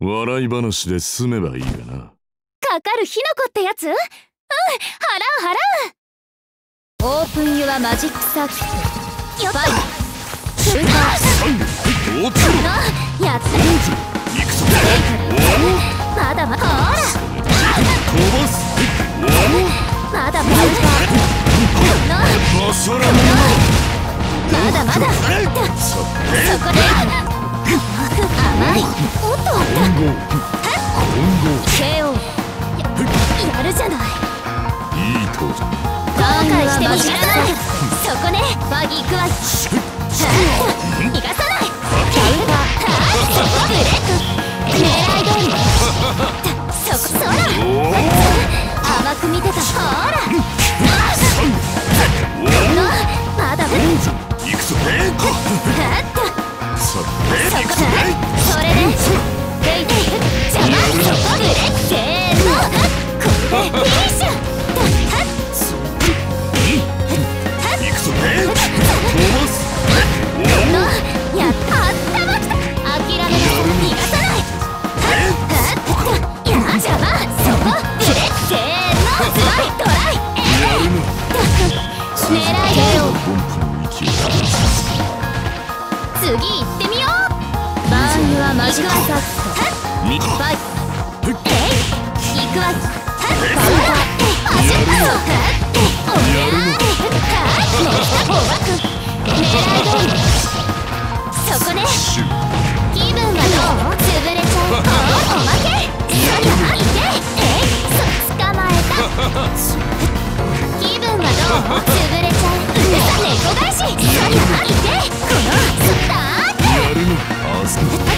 笑い話で済めばいいがな。かかる火の粉ってやつ？うん払う払う。オープンユアマジックサーキット。よっとスーパーオープンなやった。レンジ。行くぞも知らないそこねバギー食わず逃がさないカウンターブレイク狙い通りそこそら甘く見てたほらまだ。ブレイク行くぞあったさそこそれでデイデイ邪魔ブレイクせーのいでよ本部の息を次行ってみよう。バーンユアマジックサー見たバイえ？い行くわ。はっカウンター走った。ぞはっおりゃーはっもう来たおばく狙い Let's go.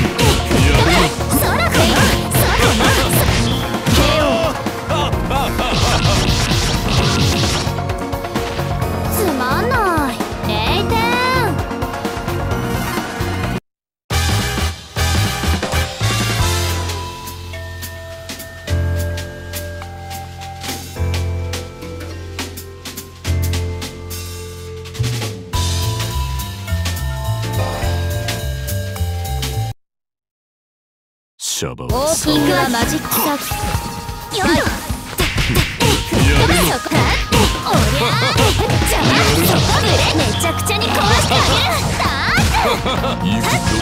シャバオーはングはマジックサットよっとそこおりゃー邪魔そこブレめちゃくちゃに壊してあげるだー行くぞ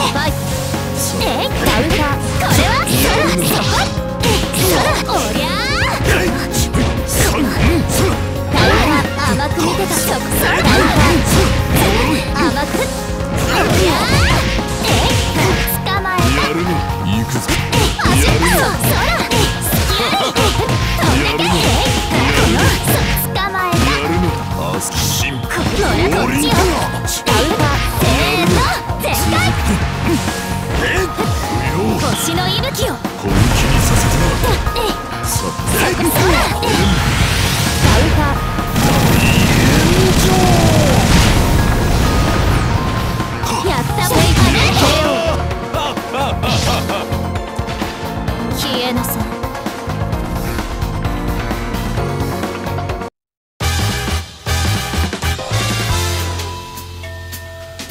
本気にさせた。さ上